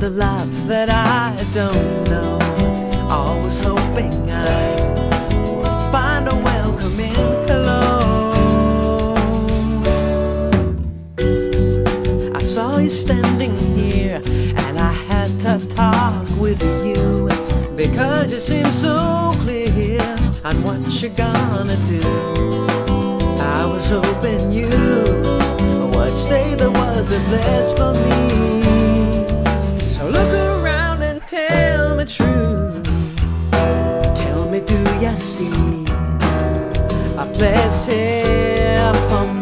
the love that I don't know. Always hoping I would find a welcoming hello. I saw you standing here and I had to talk with you because you seem so clear on what you're gonna do. I was hoping you would say there was a place for me. truth. Tell me, do you see a place here for me?